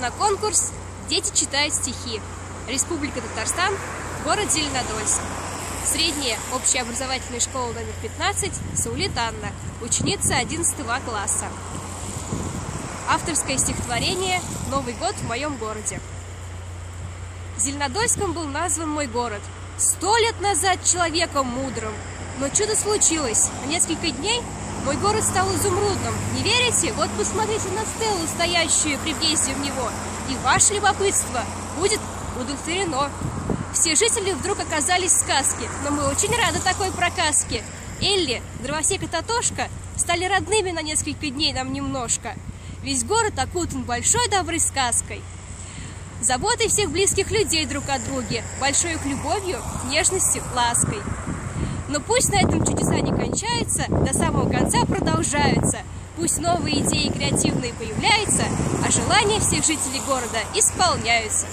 на конкурс «Дети читают стихи». Республика Татарстан, город Зеленодольск. Средняя общеобразовательная школа номер 15, Саулит Анна, ученица 11 класса. Авторское стихотворение «Новый год в моем городе». Зеленодольском был назван мой город. Сто лет назад человеком мудрым. Но чудо случилось. На несколько дней мой город стал изумрудным. Не верите? Вот посмотрите на стелу, стоящую при въезде в него. И ваше любопытство будет удовлетворено. Все жители вдруг оказались в сказке, но мы очень рады такой проказке. Элли, дровосек и Татошка стали родными на несколько дней нам немножко. Весь город окутан большой доброй сказкой. Заботой всех близких людей друг о друге, большой их любовью, нежностью, лаской. Но пусть на этом чудеса не кончаются, до самого конца продолжаются. Пусть новые идеи креативные появляются, а желания всех жителей города исполняются.